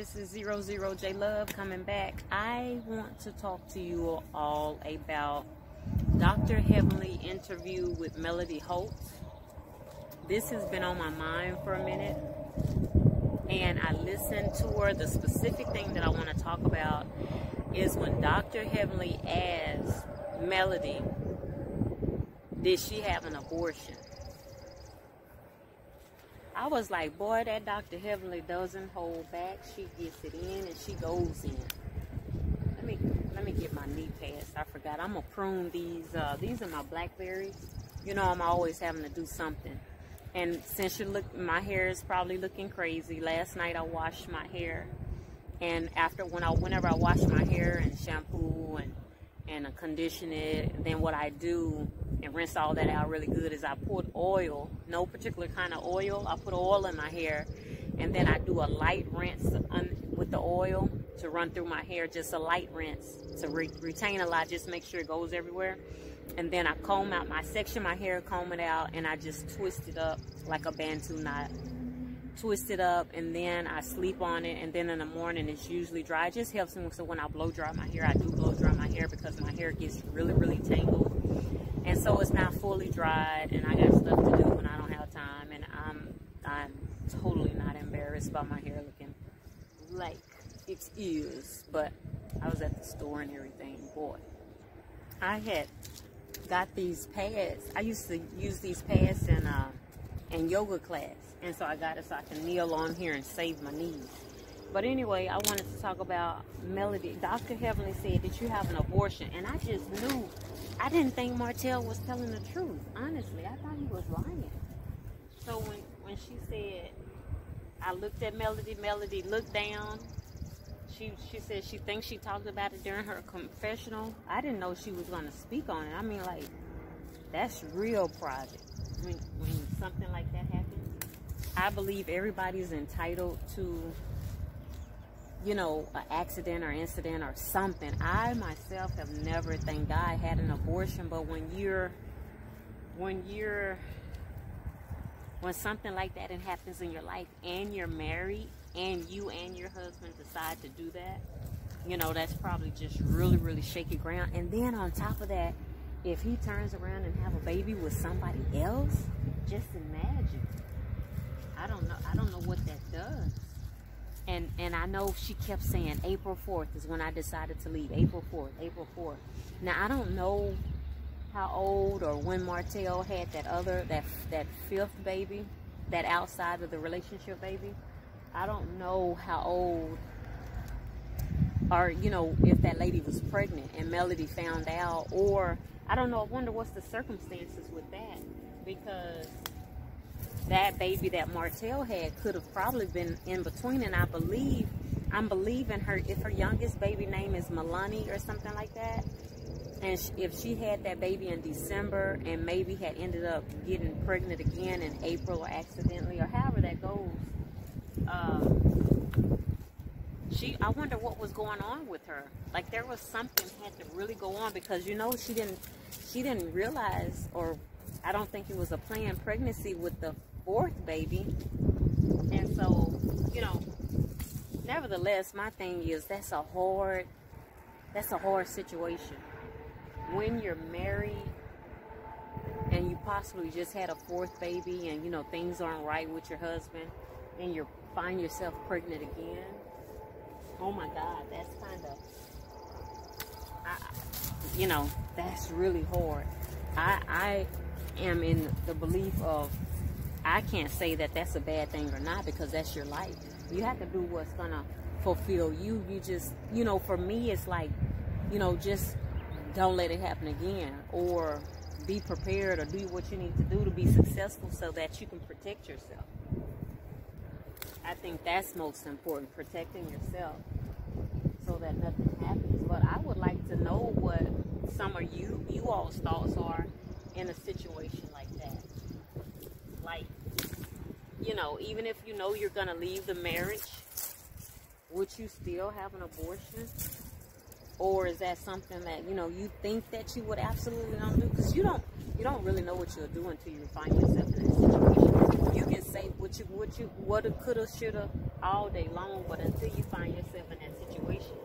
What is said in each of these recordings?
This is Zero Zero J Love coming back. I want to talk to you all about Dr. Heavenly interview with Melody Holt. This has been on my mind for a minute, and I listened to her. The specific thing that I want to talk about is when Dr. Heavenly asked Melody, Did she have an abortion? I was like, boy, that Dr. Heavenly doesn't hold back. She gets it in and she goes in. Let me let me get my knee pads. I forgot. I'm gonna prune these. Uh, these are my blackberries. You know, I'm always having to do something. And since you look, my hair is probably looking crazy. Last night I washed my hair, and after when I, whenever I wash my hair and shampoo and and condition it, then what I do and rinse all that out really good is I put oil, no particular kind of oil. I put oil in my hair and then I do a light rinse with the oil to run through my hair, just a light rinse to re retain a lot, just make sure it goes everywhere. And then I comb out my section my hair, comb it out, and I just twist it up like a bantu knot. Twist it up, and then I sleep on it, and then in the morning it's usually dry. It just helps me, so when I blow dry my hair, I do blow dry my hair because my hair gets really, really tangled and so it's not fully dried and I got stuff to do when I don't have time and I'm I'm totally not embarrassed about my hair looking like it is used. but I was at the store and everything boy I had got these pads I used to use these pads in uh, in yoga class and so I got it so I can kneel on here and save my knees but anyway, I wanted to talk about Melody. Dr. Heavenly said that you have an abortion. And I just knew, I didn't think Martell was telling the truth. Honestly, I thought he was lying. So when, when she said, I looked at Melody, Melody looked down. She, she said she thinks she talked about it during her confessional. I didn't know she was going to speak on it. I mean, like, that's real private when, when something like that happens. I believe everybody's entitled to you know, an accident or incident or something. I myself have never, thank God, had an abortion, but when you're, when you're, when something like that happens in your life and you're married and you and your husband decide to do that, you know, that's probably just really, really shaky ground. And then on top of that, if he turns around and have a baby with somebody else, just imagine. I don't know. I don't know what that does and and I know she kept saying April 4th is when I decided to leave. April 4th, April 4th. Now I don't know how old or when Martell had that other that that fifth baby, that outside of the relationship baby. I don't know how old or you know if that lady was pregnant and Melody found out or I don't know. I wonder what's the circumstances with that because that baby that Martell had could have probably been in between. And I believe, I'm believing her, if her youngest baby name is Milani or something like that, and if she had that baby in December and maybe had ended up getting pregnant again in April or accidentally or however that goes, um, she, I wonder what was going on with her. Like there was something had to really go on because you know she didn't, she didn't realize or I don't think it was a planned pregnancy with the fourth baby. And so, you know, nevertheless, my thing is that's a hard, that's a hard situation. When you're married and you possibly just had a fourth baby and, you know, things aren't right with your husband and you find yourself pregnant again. Oh my God, that's kind of, you know, that's really hard. I, I am in the belief of I can't say that that's a bad thing or not because that's your life. You have to do what's gonna fulfill you. You just, you know, for me, it's like, you know, just don't let it happen again or be prepared or do what you need to do to be successful so that you can protect yourself. I think that's most important, protecting yourself so that nothing happens. But I would like to know what some of you, you all's thoughts are in a situation like that like, you know, even if you know you're going to leave the marriage, would you still have an abortion? Or is that something that, you know, you think that you would absolutely not do? Because you don't, you don't really know what you'll do until you find yourself in that situation. You can say what you, what you, what coulda, shoulda, all day long, but until you find yourself in that situation,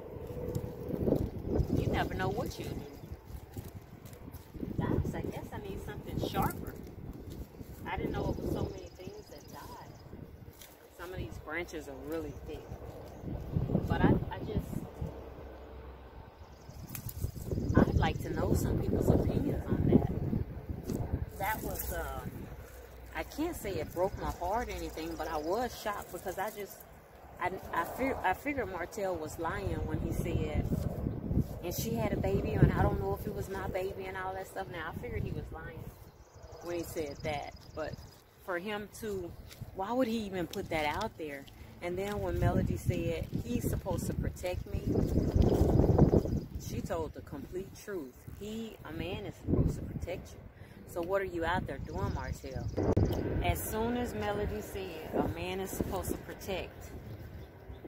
you never know what you do. I guess I need something sharper. I didn't know it was so many things that died. Some of these branches are really thick. But I, I just, I'd like to know some people's opinions on that. That was, uh, I can't say it broke my heart or anything, but I was shocked because I just, I, I, I figured Martell was lying when he said, and she had a baby, and I don't know if it was my baby and all that stuff. Now, I figured he was lying when he said that, but for him to, why would he even put that out there? And then when Melody said he's supposed to protect me, she told the complete truth. He, a man, is supposed to protect you. So what are you out there doing, Martell? As soon as Melody said a man is supposed to protect,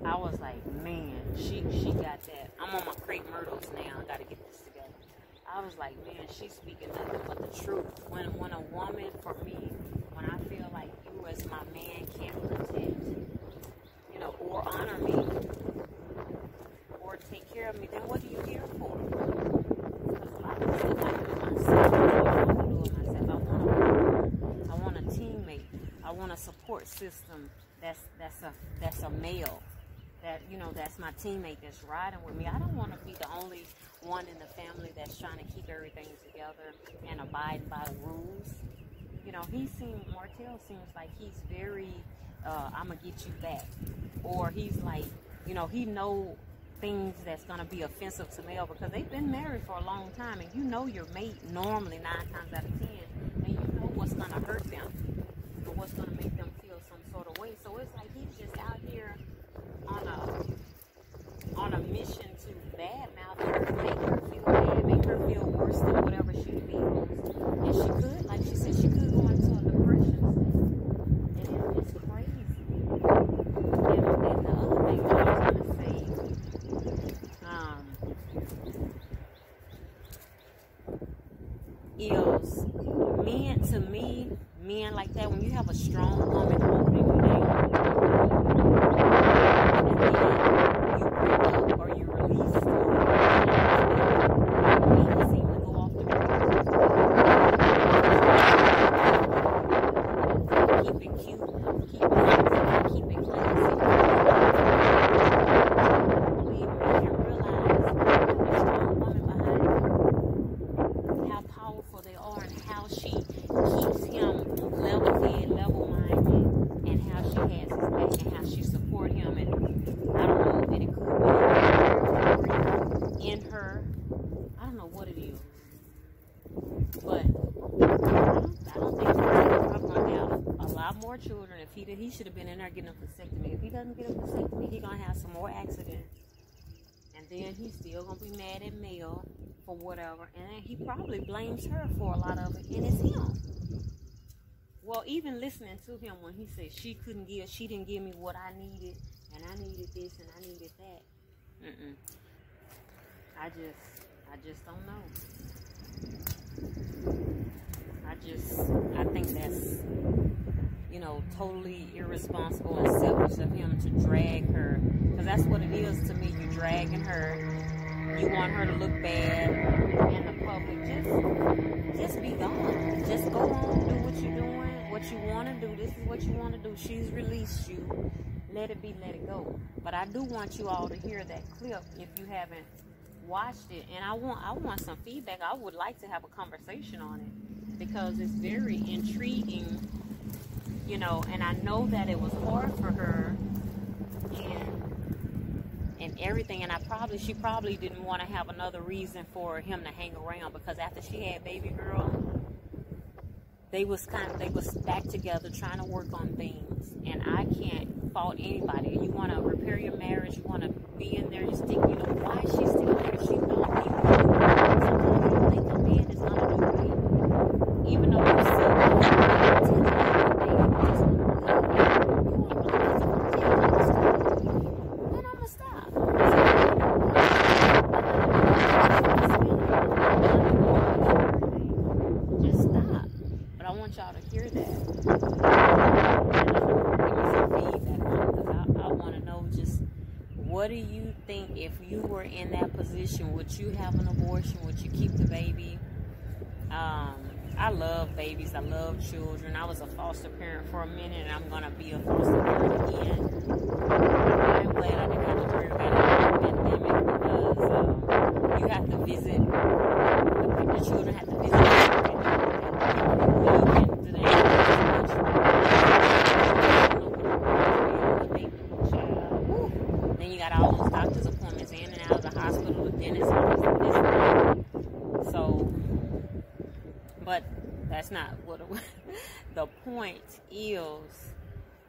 I was like, man, she she got that. I'm on my crepe myrtles now. I gotta get this together. I was like, man, she's speaking nothing but the truth. When when a woman, for me, when I feel like you as my man can't protect, you know, or honor me, or take care of me, then what are you here for? Because a lot of things I do myself. I want to do it myself. I want a, I want a teammate. I want a support system that's that's a that's a male that you know that's my teammate that's riding with me. I don't want to be the only one in the family that's trying to keep everything together and abide by the rules. You know, he seems Martell seems like he's very uh, I'm gonna get you back, or he's like, you know, he know things that's gonna be offensive to Mel because they've been married for a long time, and you know your mate normally nine times out of ten, and you know what's gonna hurt them what's gonna make them feel some sort of way. So it's like he's just out here on a on a mission to badmouth her, make her feel bad, make her feel worse than whatever she feels. And she could, like she said, she could go into a depression state. And it's crazy. And, and the other thing that I was gonna say, um, is men to me, men like that, when you have a strong woman holding you down, should have been in there getting a vasectomy. If he doesn't get a vasectomy, he's gonna have some more accidents. And then he's still gonna be mad at Mel for whatever. And he probably blames her for a lot of it. And it's him. Well, even listening to him when he said she couldn't give, she didn't give me what I needed, and I needed this and I needed that. Mm-mm. I just, I just don't know. I just, I think that's you know, totally irresponsible and selfish of him to drag her. Because that's what it is to me. You're dragging her. You want her to look bad in the public. Just, just be gone. Just go on, do what you're doing, what you want to do. This is what you want to do. She's released you. Let it be, let it go. But I do want you all to hear that clip if you haven't watched it. And I want, I want some feedback. I would like to have a conversation on it because it's very intriguing you know, and I know that it was hard for her and and everything and I probably she probably didn't want to have another reason for him to hang around because after she had baby girl they was kind of they was back together trying to work on things and I can't fault anybody. You want to repair your marriage you want to be in there you stick you know why is she still there she don't even sometimes you think a man is gonna do right even though you see y'all to hear that. Give me some feedback on because I want to know just what do you think if you were in that position? Would you have an abortion? Would you keep the baby? Um, I love babies. I love children. I was a foster parent for a minute, and I'm gonna be a foster parent again. I'm glad I didn't have to worry about the pandemic because um, you have to visit. The, children have to visit. Then you got all those doctor's appointments in and out of the hospital, the dentist office, and this and that. So, but that's not what it, the point is.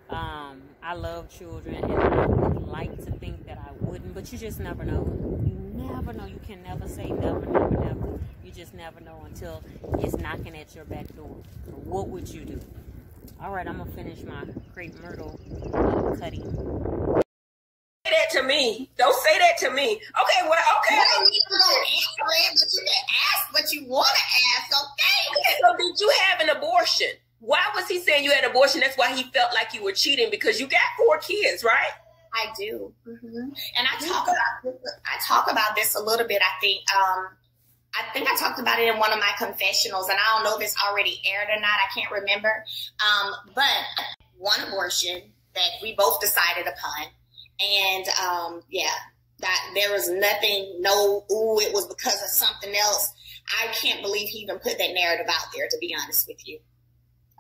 Um, I love children, and I would like to think that I wouldn't, but you just never know. You never know. You can never say never, never, never. You just never know until it's knocking at your back door. What would you do? All right, I'm gonna finish my crepe myrtle uh, cutting. Say that to me. Don't say that to me. Okay, well, okay. You don't need to go answer it, but you can ask what you want to ask, okay? So did you have an abortion? Why was he saying you had abortion? That's why he felt like you were cheating because you got four kids, right? I do, mm-hmm. and I talk about this, I talk about this a little bit. I think um, I think I talked about it in one of my confessionals, and I don't know if it's already aired or not. I can't remember. Um, but one abortion that we both decided upon, and um, yeah, that there was nothing. No, ooh, it was because of something else. I can't believe he even put that narrative out there. To be honest with you.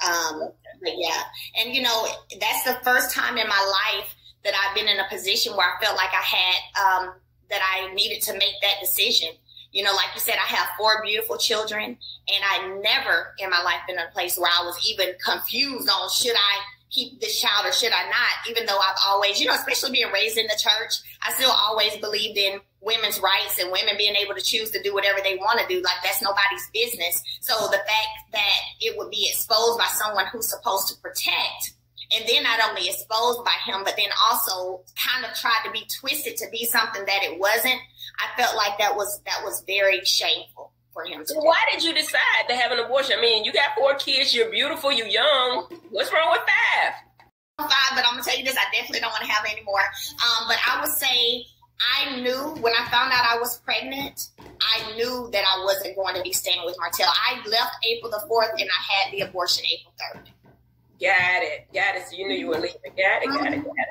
Um, but yeah, and you know, that's the first time in my life that I've been in a position where I felt like I had, um, that I needed to make that decision. You know, like you said, I have four beautiful children and I never in my life been in a place where I was even confused on should I keep this child or should I not? Even though I've always, you know, especially being raised in the church, I still always believed in women's rights and women being able to choose to do whatever they want to do. Like that's nobody's business. So the fact that it would be exposed by someone who's supposed to protect and then not only exposed by him, but then also kind of tried to be twisted to be something that it wasn't. I felt like that was that was very shameful for him. So why did you decide to have an abortion? I mean, you got four kids, you're beautiful, you're young. What's wrong with five? Five, but I'm gonna tell you this: I definitely don't want to have any more. Um, but I would say I knew when I found out I was pregnant, I knew that I wasn't going to be staying with Martell. I left April the 4th and I had the abortion April 3rd. Got it. Got it. So you knew you were leaving. Got it. Got it. Got it.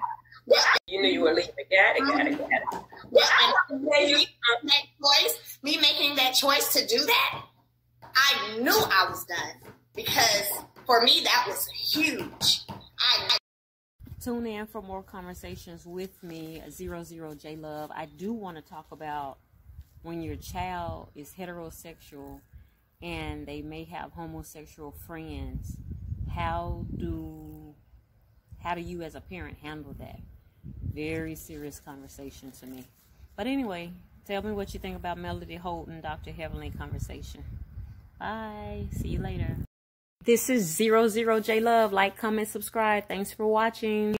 Well, you knew you were leaving. Got it. Got it. Got it. Well, and me, that choice, me making that choice to do that, I knew I was done because for me that was huge. I, I Tune in for more conversations with me, Zero Zero J Love. I do want to talk about when your child is heterosexual and they may have homosexual friends. How do how do you as a parent handle that? Very serious conversation to me. But anyway, tell me what you think about Melody Holt and Dr. Heavenly conversation. Bye. See you later. This is Zero Zero J Love. Like, comment, subscribe. Thanks for watching.